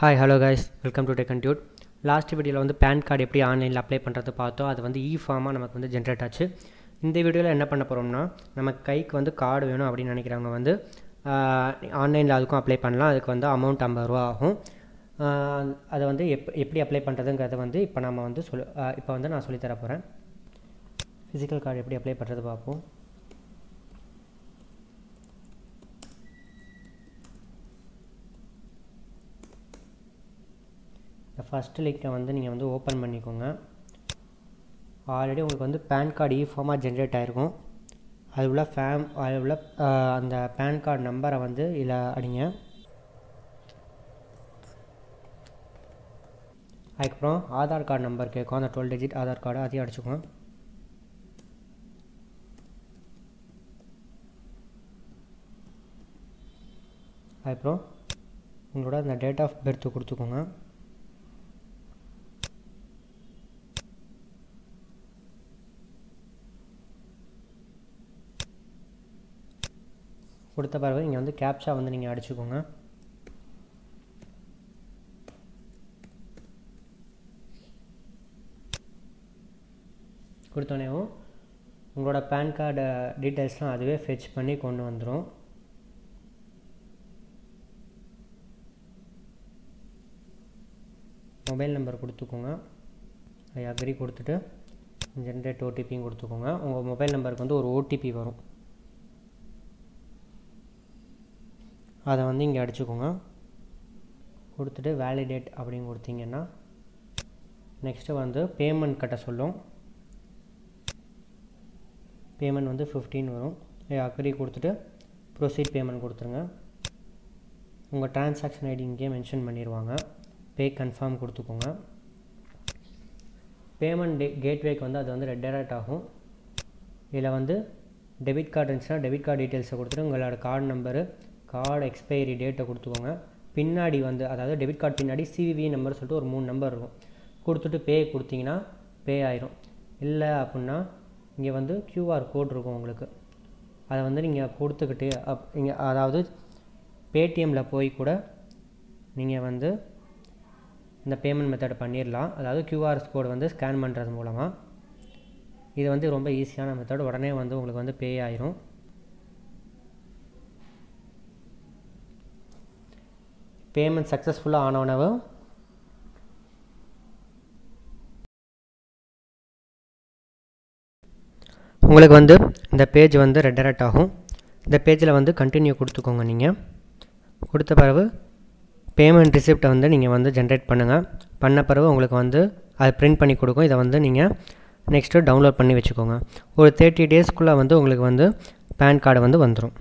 Hi hello guys welcome to tech dude last வீடியோவில் வந்து PAN card எப்படி ஆன்லைனில் அப்ளை பண்ணுறது பார்த்தோம். அது வந்து இ ஃபார்மாக நமக்கு வந்து ஜென்ரேட் ஆச்சு. இந்த வீடியோவில் என்ன பண்ண போகிறோம்னா நம்ம கைக்கு வந்து கார்டு வேணும் அப்படின்னு நினைக்கிறவங்க வந்து ஆன்லைனில் அதுக்கும் அப்ளை பண்ணலாம். அதுக்கு வந்து அமௌண்ட் ஐம்பது ரூபா ஆகும். அதை வந்து எப் எப்படி அப்ளை பண்ணுறதுங்கிறத வந்து இப்போ நம்ம வந்து சொல்லு இப்போ வந்து நான் சொல்லித்தர போகிறேன் ஃபிசிக்கல் கார்டு எப்படி அப்ளை பண்ணுறது பார்ப்போம். இந்த ஃபஸ்ட்டு லிங்கை வந்து நீங்கள் வந்து ஓப்பன் பண்ணிக்கோங்க. ஆல்ரெடி உங்களுக்கு வந்து பேன் கார்டு இ ஃபார்மாக ஜென்ரேட் ஆகிருக்கும் அது உள்ள ஃபேம் அது உள்ள அந்த பேன் கார்டு நம்பரை வந்து இதில் அடிங்க. அதுக்கப்புறம் ஆதார் கார்டு நம்பர் கேட்கும் அந்த டுவெல் டிஜிட் ஆதார் கார்டு அதையும் அடிச்சுக்கோங்க. அதுக்கப்புறம் உங்களோட அந்த டேட் ஆஃப் பர்த் கொடுத்துக்கோங்க. கொடுத்த பிறகு இங்கே வந்து கேப்ஷா வந்து நீங்கள் அடிச்சுக்கோங்க. கொடுத்தோடனேவும் உங்களோட பேன் கார்டு டீட்டெயில்ஸ்லாம் அதுவே ஃபெச் பண்ணி கொண்டு வந்துடும் மொபைல் நம்பர் கொடுத்துக்கோங்க. ஐ அக்ரி கொடுத்துட்டு ஜென்ரேட் ஓடிபியும் கொடுத்துக்கோங்க. உங்கள் மொபைல் நம்பருக்கு வந்து ஒரு ஓடிபி வரும். அதை வந்து இங்கே அடிச்சுக்கோங்க. கொடுத்துட்டு வேலிடேட் அப்படின்னு கொடுத்தீங்கன்னா நெக்ஸ்ட்டு வந்து பேமெண்ட் கட்ட சொல்லும். பேமெண்ட் வந்து ஃபிஃப்டீன் வரும். அக்ரி கொடுத்துட்டு ப்ரொசீட் பேமெண்ட் கொடுத்துருங்க. உங்கள் டிரான்சாக்ஷன் ஐடி இங்கேயே மென்ஷன் பண்ணிடுவாங்க பே கன்ஃபார்ம் கொடுத்துக்கோங்க. பேமெண்ட் டே கேட்வேக்கு வந்து அது வந்து ரெட் ஆகும். இதில் வந்து டெபிட் கார்டு இருந்துச்சுன்னா டெபிட் கார்டு டீட்டெயில்ஸை கொடுத்துட்டு உங்களோட கார்டு நம்பரு கார்டு எக்ஸ்பைரி டேட்டை கொடுத்துக்கோங்க. பின்னாடி வந்து அதாவது டெபிட் கார்டு பின்னாடி சிவிவி நம்பர் சொல்லிட்டு ஒரு மூணு நம்பர் இருக்கும். கொடுத்துட்டு பே கொடுத்தீங்கன்னா பே ஆயிரும். இல்லை அப்படின்னா இங்கே வந்து க்யூஆர் கோட் இருக்கும் உங்களுக்கு. அதை வந்து நீங்கள் கொடுத்துக்கிட்டு அப் இங்கே அதாவது பேடிஎம்மில் போய் கூட நீங்கள் வந்து இந்த பேமெண்ட் மெத்தட் பண்ணிடலாம் அதாவது கியூஆர் கோடு வந்து ஸ்கேன் பண்ணுறது மூலமாக இது வந்து ரொம்ப ஈஸியான மெத்தட் உடனே வந்து உங்களுக்கு வந்து பே ஆயிரும். பேமெண்ட் சக்ஸஸ்ஃபுல்லாக ஆனவனவும் உங்களுக்கு வந்து இந்த பேஜ் வந்து ரெட் ஆகும். இந்த பேஜில் வந்து கண்டினியூ கொடுத்துக்கோங்க நீங்கள் கொடுத்த பிறகு பேமெண்ட் ரிசிப்டை வந்து நீங்கள் வந்து ஜென்ரேட் பண்ணுங்கள் பண்ண பிறகு உங்களுக்கு வந்து அது பிரிண்ட் பண்ணி கொடுக்கும். இதை வந்து நீங்கள் நெக்ஸ்ட்டு டவுன்லோட் பண்ணி வச்சுக்கோங்க. ஒரு தேர்ட்டி டேஸ்க்குள்ளே வந்து உங்களுக்கு வந்து பேன் கார்டு வந்து வந்துடும்